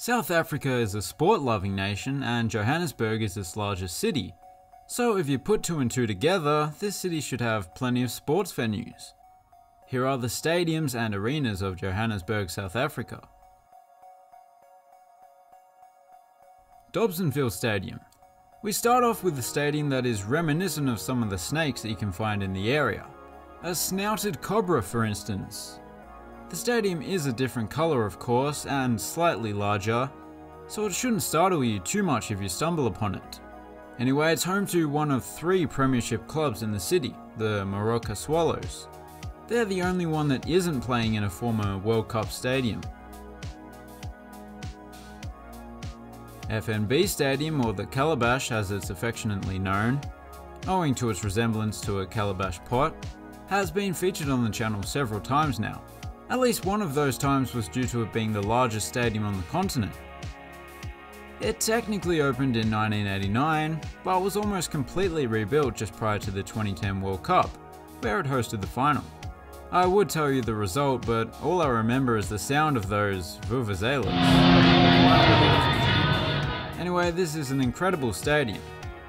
South Africa is a sport loving nation and Johannesburg is its largest city. So if you put two and two together, this city should have plenty of sports venues. Here are the stadiums and arenas of Johannesburg, South Africa. Dobsonville Stadium. We start off with a stadium that is reminiscent of some of the snakes that you can find in the area. A snouted cobra, for instance. The stadium is a different colour of course, and slightly larger, so it shouldn't startle you too much if you stumble upon it. Anyway, it's home to one of three premiership clubs in the city, the Moroka Swallows. They're the only one that isn't playing in a former World Cup stadium. FNB Stadium, or the Calabash as it's affectionately known, owing to its resemblance to a calabash pot, has been featured on the channel several times now. At least one of those times was due to it being the largest stadium on the continent. It technically opened in 1989, but was almost completely rebuilt just prior to the 2010 World Cup, where it hosted the final. I would tell you the result, but all I remember is the sound of those vuvuzelas. Anyway, this is an incredible stadium,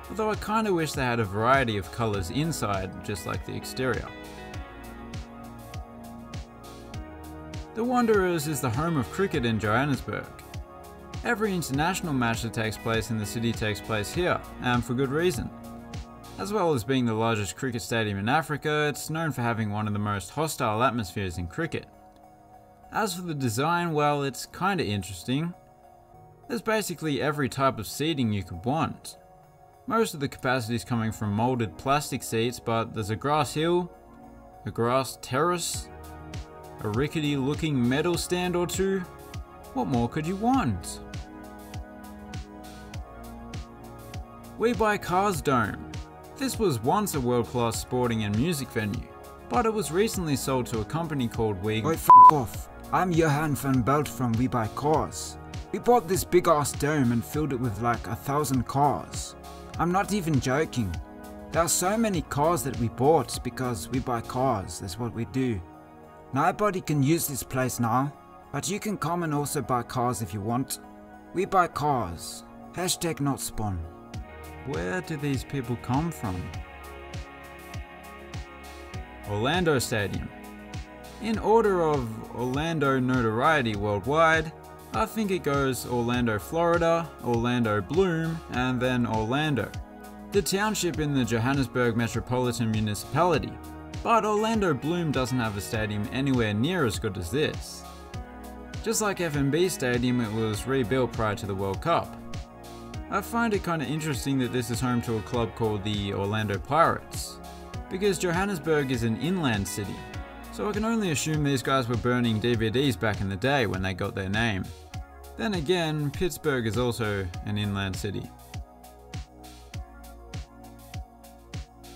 although I kinda wish they had a variety of colours inside, just like the exterior. The Wanderers is the home of cricket in Johannesburg. Every international match that takes place in the city takes place here, and for good reason. As well as being the largest cricket stadium in Africa, it's known for having one of the most hostile atmospheres in cricket. As for the design, well, it's kinda interesting. There's basically every type of seating you could want. Most of the capacity is coming from moulded plastic seats, but there's a grass hill, a grass terrace, a rickety looking metal stand or two. What more could you want? We Buy Cars Dome. This was once a world class sporting and music venue, but it was recently sold to a company called We. Oi, f off. I'm Johan van Belt from We Buy Cars. We bought this big ass dome and filled it with like a thousand cars. I'm not even joking. There are so many cars that we bought because we buy cars, that's what we do. Nobody can use this place now, but you can come and also buy cars if you want. We buy cars. Hashtag not spawn. Where do these people come from? Orlando Stadium. In order of Orlando notoriety worldwide, I think it goes Orlando, Florida, Orlando Bloom, and then Orlando. The township in the Johannesburg Metropolitan Municipality, but Orlando Bloom doesn't have a stadium anywhere near as good as this. Just like FNB Stadium, it was rebuilt prior to the World Cup. I find it kinda interesting that this is home to a club called the Orlando Pirates, because Johannesburg is an inland city, so I can only assume these guys were burning DVDs back in the day when they got their name. Then again, Pittsburgh is also an inland city.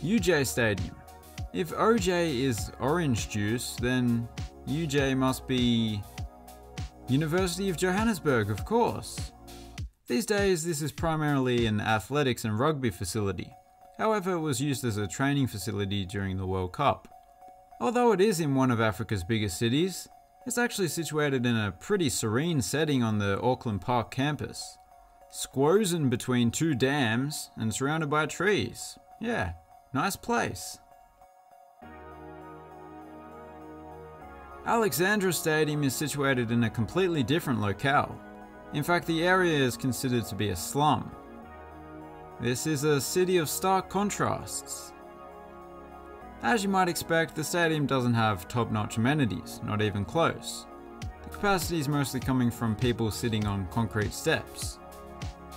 UJ Stadium. If OJ is orange juice, then UJ must be University of Johannesburg, of course. These days, this is primarily an athletics and rugby facility. However, it was used as a training facility during the World Cup. Although it is in one of Africa's biggest cities, it's actually situated in a pretty serene setting on the Auckland Park campus. Squozen between two dams and surrounded by trees. Yeah, nice place. Alexandra Stadium is situated in a completely different locale. In fact, the area is considered to be a slum. This is a city of stark contrasts. As you might expect, the stadium doesn't have top-notch amenities, not even close. The capacity is mostly coming from people sitting on concrete steps.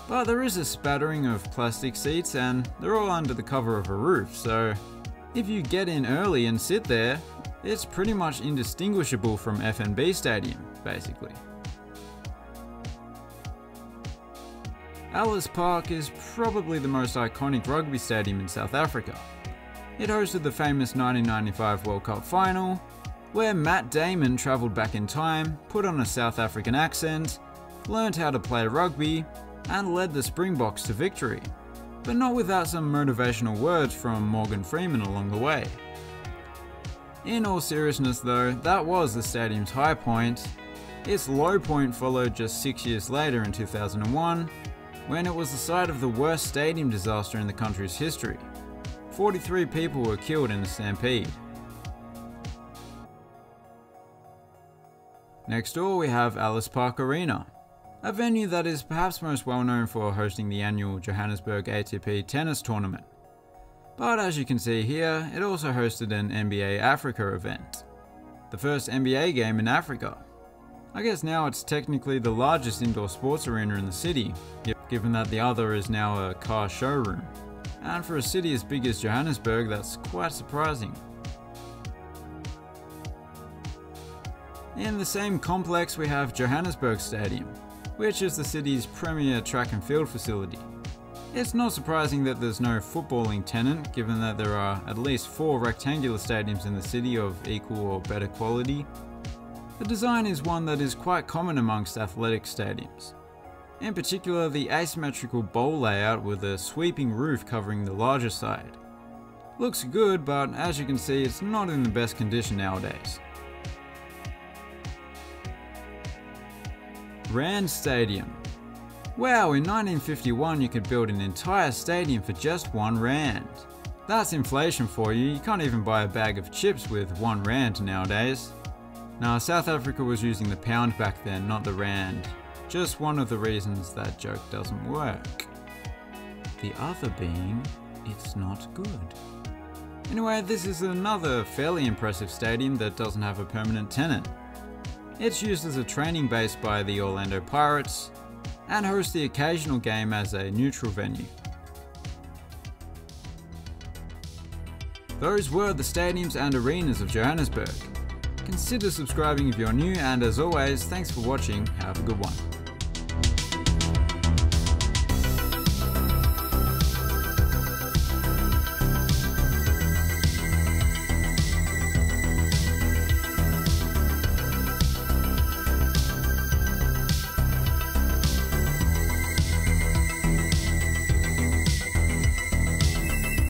But there is a spattering of plastic seats and they're all under the cover of a roof, so if you get in early and sit there, it's pretty much indistinguishable from FNB Stadium, basically. Ellis Park is probably the most iconic rugby stadium in South Africa. It hosted the famous 1995 World Cup final, where Matt Damon travelled back in time, put on a South African accent, learned how to play rugby, and led the Springboks to victory. But not without some motivational words from Morgan Freeman along the way. In all seriousness though, that was the stadium's high point. Its low point followed just six years later in 2001, when it was the site of the worst stadium disaster in the country's history. 43 people were killed in a stampede. Next door we have Ellis Park Arena, a venue that is perhaps most well known for hosting the annual Johannesburg ATP tennis tournament. But as you can see here, it also hosted an NBA Africa event. The first NBA game in Africa. I guess now it's technically the largest indoor sports arena in the city, given that the other is now a car showroom. And for a city as big as Johannesburg, that's quite surprising. In the same complex we have Johannesburg Stadium, which is the city's premier track and field facility. It's not surprising that there's no footballing tenant, given that there are at least four rectangular stadiums in the city of equal or better quality. The design is one that is quite common amongst athletic stadiums. In particular, the asymmetrical bowl layout with a sweeping roof covering the larger side. Looks good, but as you can see, it's not in the best condition nowadays. Rand Stadium. Wow, in 1951 you could build an entire stadium for just one rand. That's inflation for you, you can't even buy a bag of chips with one rand nowadays. Now, South Africa was using the pound back then, not the rand. Just one of the reasons that joke doesn't work. The other being, it's not good. Anyway, this is another fairly impressive stadium that doesn't have a permanent tenant. It's used as a training base by the Orlando Pirates and host the occasional game as a neutral venue. Those were the stadiums and arenas of Johannesburg. Consider subscribing if you're new and as always, thanks for watching, have a good one.